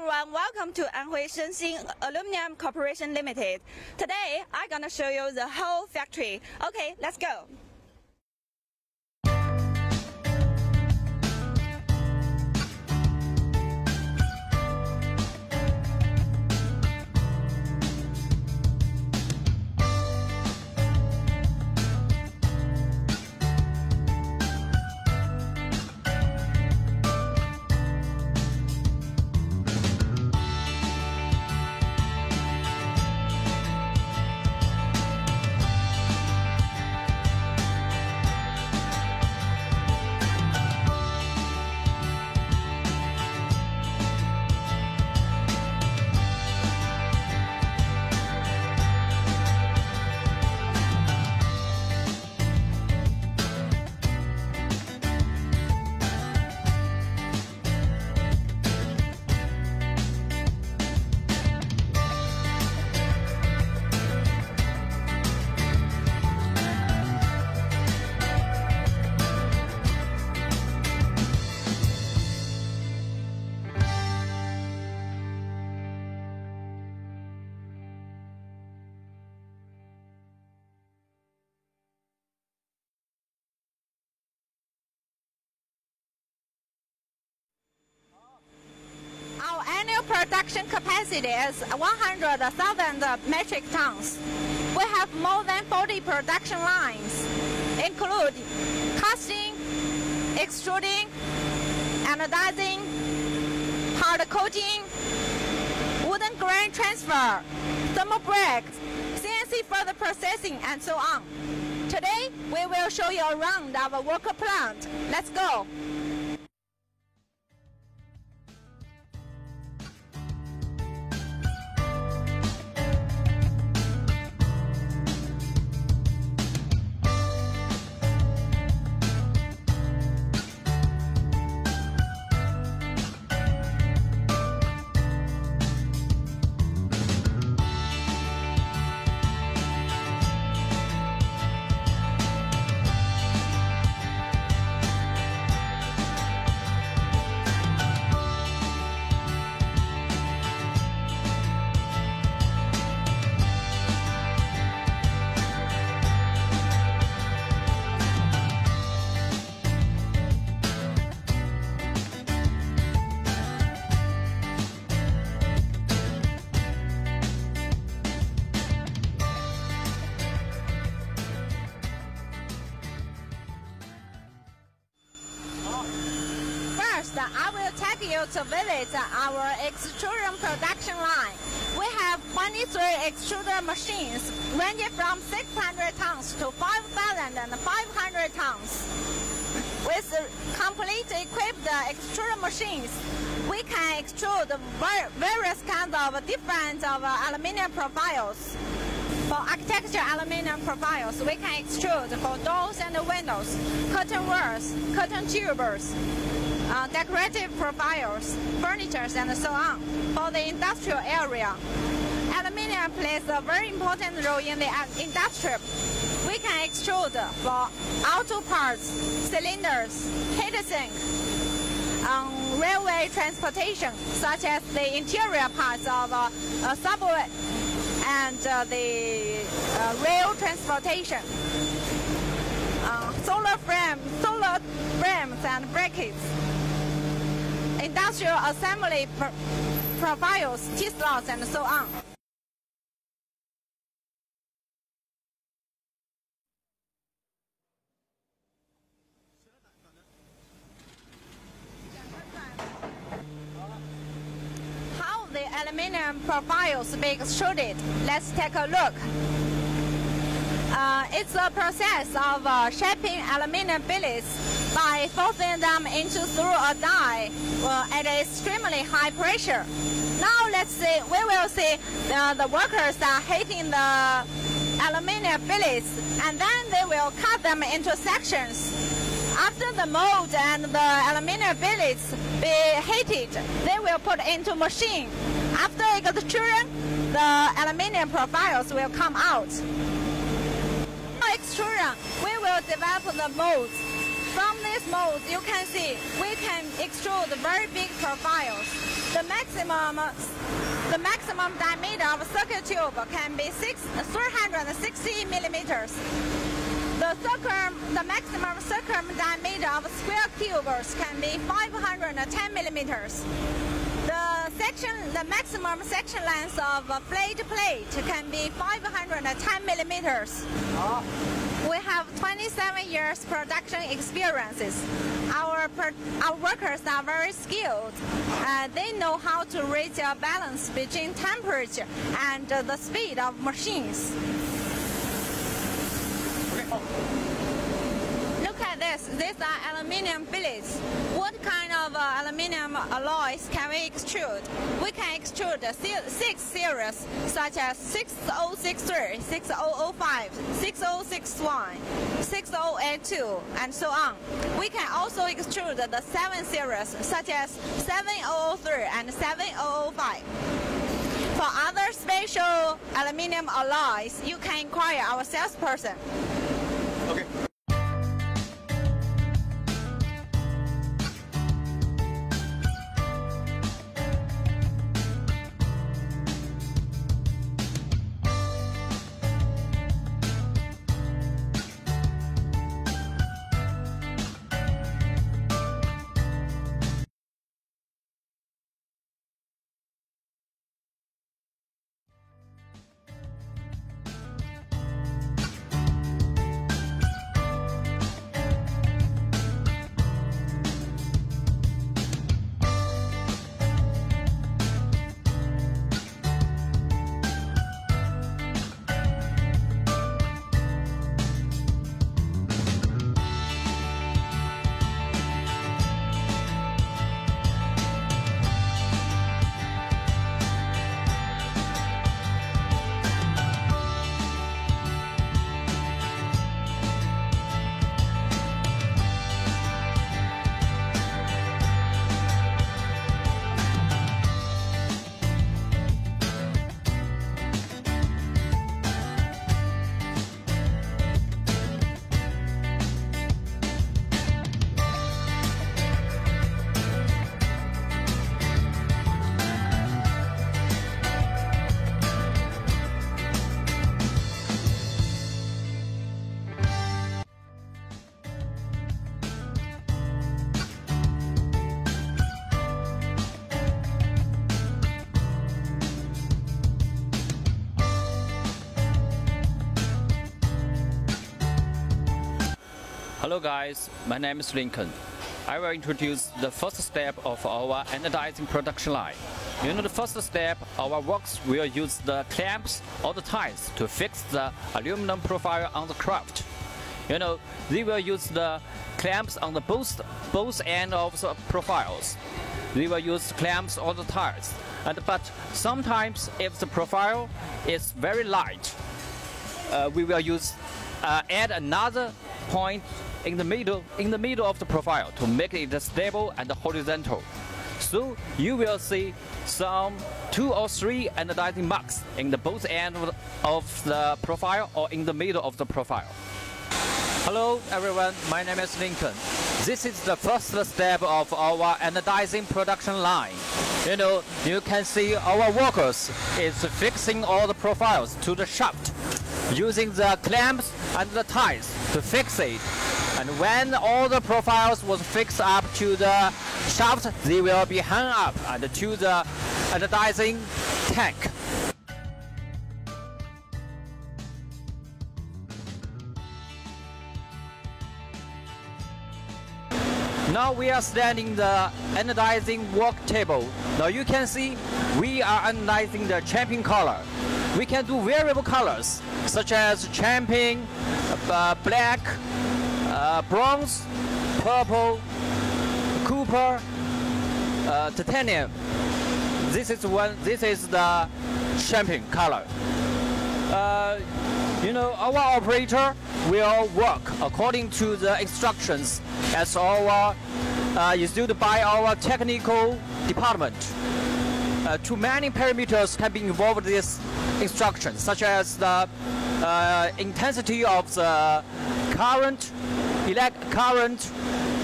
everyone, welcome to Anhui Shengxin Aluminum Corporation Limited. Today, I'm gonna show you the whole factory. Okay, let's go. Production capacity is 100,000 metric tons. We have more than 40 production lines, include casting, extruding, anodizing, powder coating, wooden grain transfer, thermal break, CNC further processing, and so on. Today, we will show you around our worker plant. Let's go. You to visit our extrusion production line. We have 23 extruder machines ranging from 600 tons to 5,500 tons. With complete equipped extruder machines, we can extrude various kinds of different of uh, aluminum profiles. For architecture aluminum profiles, we can extrude for doors and windows, curtain walls, curtain tubers, uh, decorative profiles, furniture, and so on. For the industrial area, aluminium plays a very important role in the industry. We can extrude for auto parts, cylinders, heat sink, um, railway transportation, such as the interior parts of uh, a subway and uh, the uh, rail transportation. Uh, solar frame, solar frames and brackets, industrial assembly pro- profiles, T-slots, and so on. How the aluminum profiles be extruded? Let's take a look. Uh, it's a process of uh, shaping aluminum billets by forcing them into through a die uh, at extremely high pressure. Now let's see, we will see uh, the workers are heating the aluminum billets and then they will cut them into sections. After the mold and the aluminum billets be heated, they will put into machine. After extrusion, the aluminum profiles will come out. Extrusion, we will develop the molds. From these molds, you can see we can extrude very big profiles. The maximum the maximum diameter of a circuit tube can be six, 360 millimeters. The, circum, the maximum circum diameter of square tubes can be 510 millimeters. The section, the maximum section length of a flat plate can be 510 millimeters. We have 27 years production experiences. Our, our workers are very skilled. Uh, they know how to reach a balance between temperature and uh, the speed of machines. This. These are aluminium billets. What kind of uh, aluminium alloys can we extrude? We can extrude six series, such as 6063, 6005, 6061, 6082, and so on. We can also extrude the seven series, such as 7003 and 7005. For other special aluminium alloys, you can inquire our salesperson. Hello guys, my name is Lincoln. I will introduce the first step of our anodizing production line. You know the first step, our works will use the clamps or the ties to fix the aluminum profile on the craft. You know, they will use the clamps on the both, both ends of the profiles. They will use clamps or the ties. And, but sometimes if the profile is very light, uh, we will use uh, add another point in the middle in the middle of the profile to make it stable and horizontal. So you will see some two or three anodizing marks in the both ends of the profile or in the middle of the profile. Hello everyone, my name is Lincoln. This is the first step of our anodizing production line. You know, you can see our workers is fixing all the profiles to the shaft using the clamps and the ties to fix it and when all the profiles was fixed up to the shaft, they will be hung up and to the anodizing tank. Now we are standing the anodizing work table. Now you can see we are anodizing the champagne color. We can do variable colors such as champagne, uh, black, uh, bronze, purple, copper, uh, titanium. This is one. This is the champagne color. Uh, you know, our operator will work according to the instructions as our uh, issued by our technical department. Uh, too many parameters can be involved in this instruction, such as the uh, intensity of the current, elect current,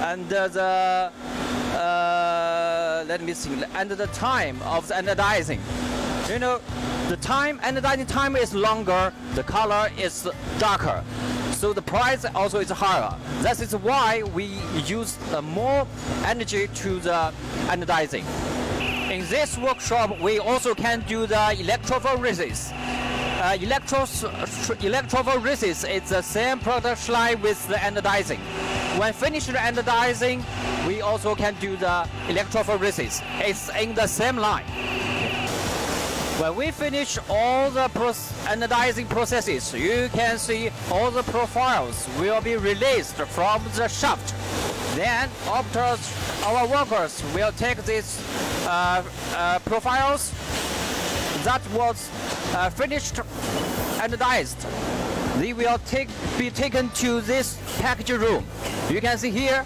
and the uh, let me see, and the time of the anodizing. You know, the time, anodizing time is longer, the color is darker. So the price also is higher. That is why we use uh, more energy to the anodizing. In this workshop, we also can do the electrophoresis. Uh, electrophoresis is the same production line with the anodizing. When finished the anodizing, we also can do the electrophoresis. It's in the same line. When we finish all the anodizing processes, you can see all the profiles will be released from the shaft. Then, after our workers will take these uh, uh, profiles that was uh, finished diced. They will take, be taken to this package room. You can see here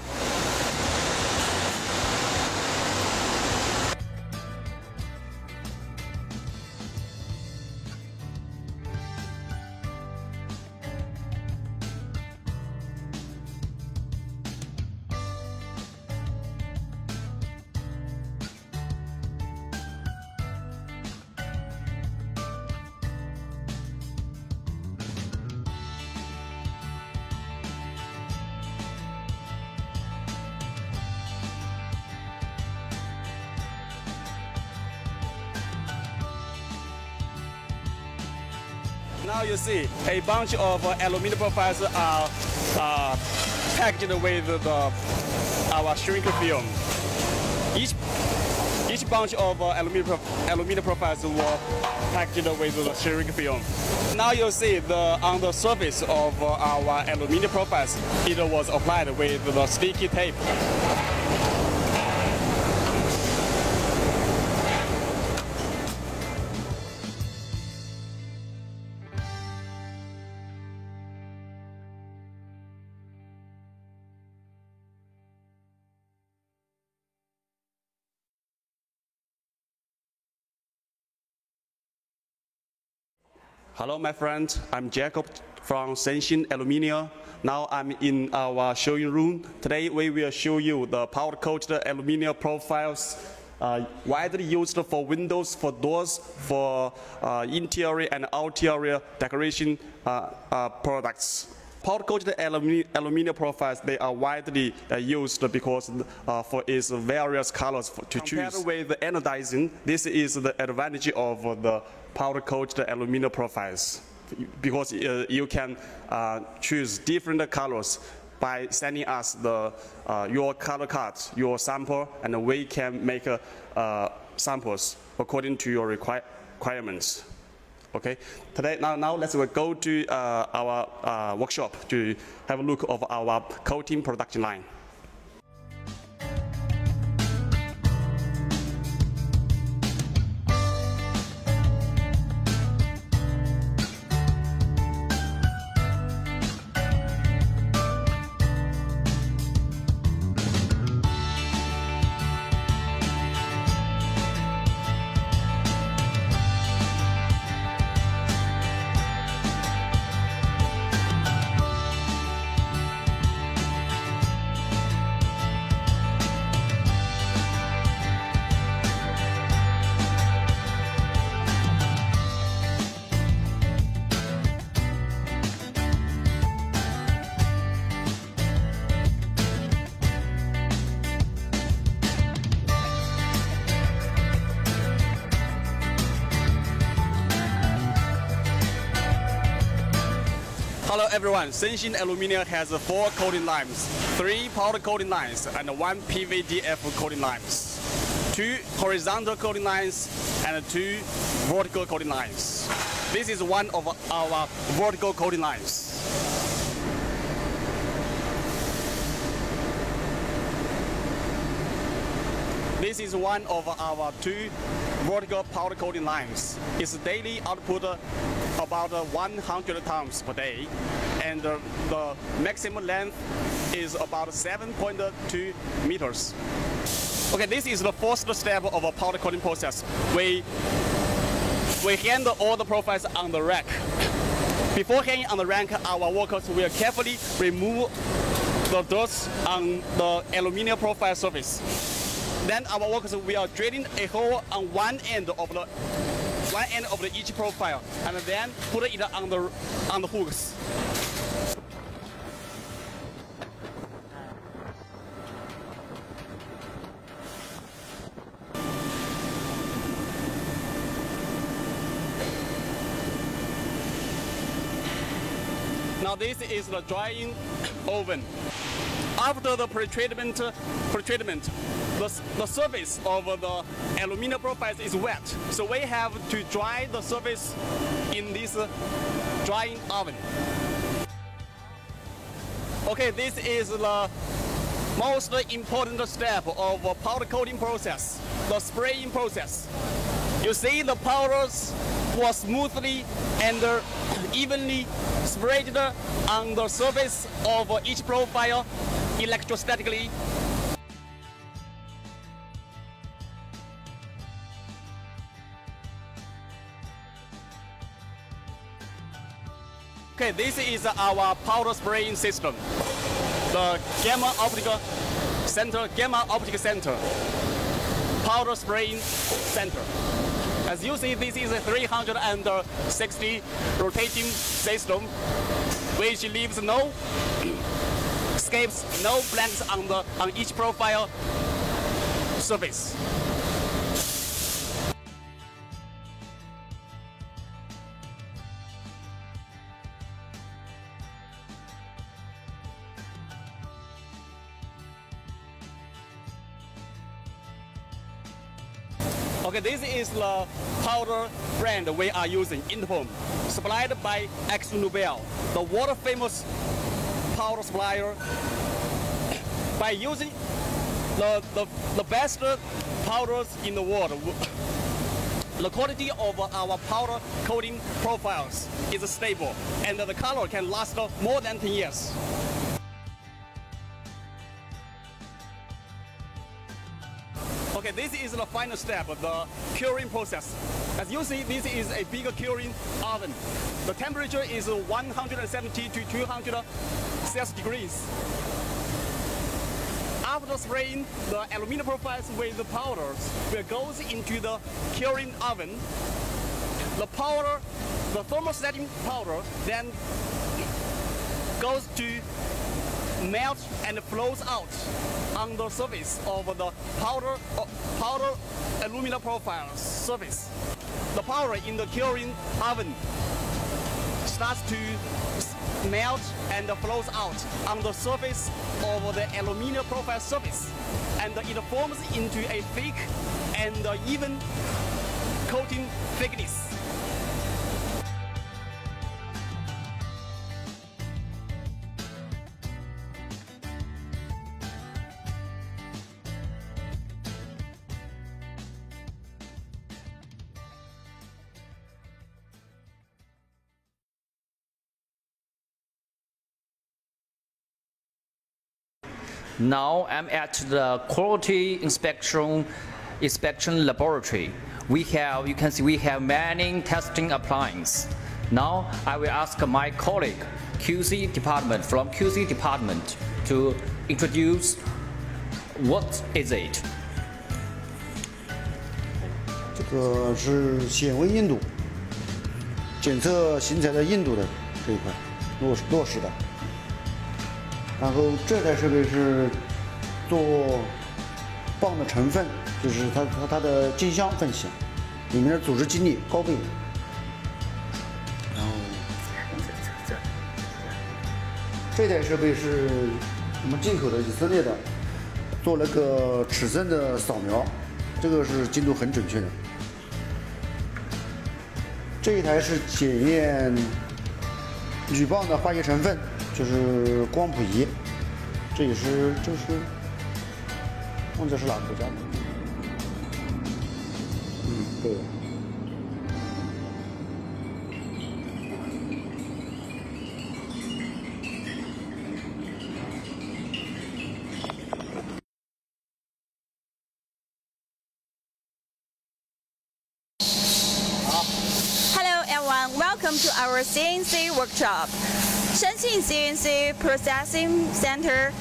Now you see a bunch of uh, aluminum profiles are uh, packaged with the, our shrink film. Each each bunch of uh, aluminum, aluminum profiles were packaged with the shrink film. Now you see the on the surface of uh, our aluminum profiles, it was applied with the sticky tape. Hello, my friend. I'm Jacob from Shengxin Aluminium. Now I'm in our showing room. Today we will show you the powder coated aluminum profiles uh, widely used for windows, for doors, for uh, interior and exterior decoration uh, uh products. Powder coated aluminium, aluminum profiles, they are widely uh, used because uh, for its various colors to Compared choose. with the anodizing, this is the advantage of the powder coated aluminum profiles because uh, you can uh, choose different colors by sending us the uh, your color card, your sample, and we can make uh, samples according to your requir requirements. Okay. Today, now, now let's go to uh, our uh, workshop to have a look of our coating production line. Everyone, Shengxin Aluminium has four coating lines, three powder coating lines and one PVDF coating lines, two horizontal coating lines and two vertical coating lines. This is one of our vertical coating lines. This is one of our two vertical powder coating lines. Its daily output about 100 tons per day, and the maximum length is about 7.2 meters. Okay, this is the first step of a powder coating process. We, we handle all the profiles on the rack. Before hanging on the rack, our workers will carefully remove the dust on the aluminum profile surface. Then our workers will drilling a hole on one end of the one end of the each profile, and then put it on the on the hooks. Now this is the drying oven. After the pre-treatment, pre-treatment, the, the surface of the aluminum profile is wet. So we have to dry the surface in this drying oven. Okay, this is the most important step of powder coating process, the spraying process. You see the powders was smoothly and uh, evenly sprayed uh, on the surface of uh, each profile electrostatically. Okay, this is our powder spraying system. The Gema Optical Center, Gema optical Center, powder spraying center. As you see, this is a 360 rotating system, which leaves no escapes, no blanks on the on each profile surface. Okay, this is the powder brand we are using, in the home, supplied by AkzoNobel, the world famous powder supplier. By using the, the, the best powders in the world, the quality of our powder coating profiles is stable and the color can last more than 10 years. Okay, this is the final step, of the curing process. As you see, this is a bigger curing oven. The temperature is 170 to 200 Celsius degrees. After spraying the aluminum profiles with the powders, it goes into the curing oven. The powder, the thermosetting powder, then goes to melt and flows out on the surface of the powder, uh, powder aluminum profile surface. The powder in the curing oven starts to melt and flows out on the surface of the aluminum profile surface and it forms into a thick and even coating thickness. Now I'm at the quality inspection inspection laboratory. We have, you can see, we have many testing appliances. Now I will ask my colleague, QC department from QC department to introduce what is it. 这个是显微硬度，检测型材的硬度的这一块落落实的。 然后这台设备是做棒的成分，就是它它它的镜像分析，里面的组织晶体高倍。这台设备是我们进口的以色列的，做了个尺寸的扫描，这个是精度很准确的。这一台是检验铝棒的化学成分。就是光谱仪，这也是这是，忘记是哪个国家的。嗯，对。Hello everyone, welcome to our CNC workshop. Shengxin CNC Processing Center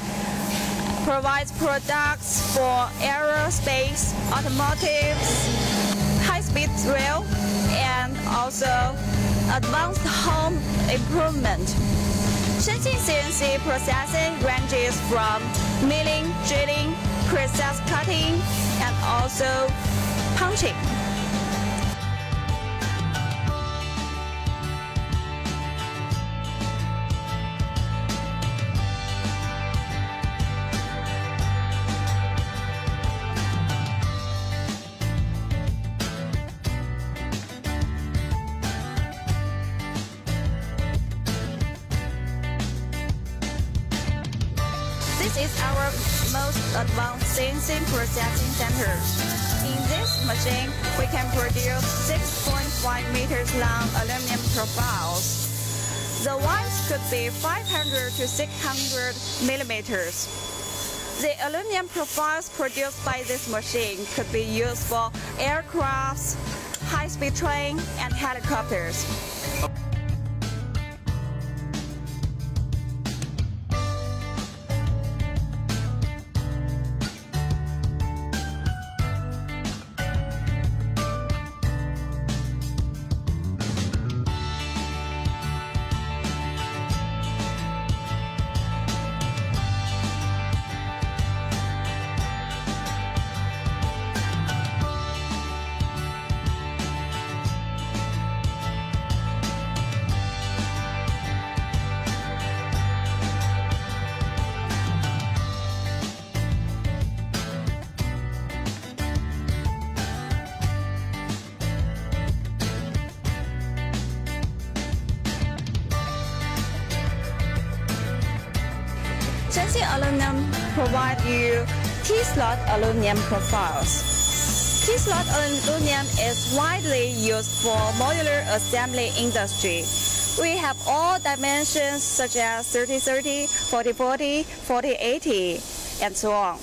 provides products for aerospace, automotives, high-speed rail, and also advanced home improvement. Shengxin CNC processing ranges from milling, drilling, precise cutting, and also punching. Machine, we can produce 6.5 meters long aluminum profiles. The ones could be 500 to 600 millimeters. The aluminum profiles produced by this machine could be used for aircrafts, high-speed train, and helicopters. Aluminum provide you T-slot aluminum profiles. T-slot aluminum is widely used for modular assembly industry. We have all dimensions such as 3030, 4040, 4080, and so on.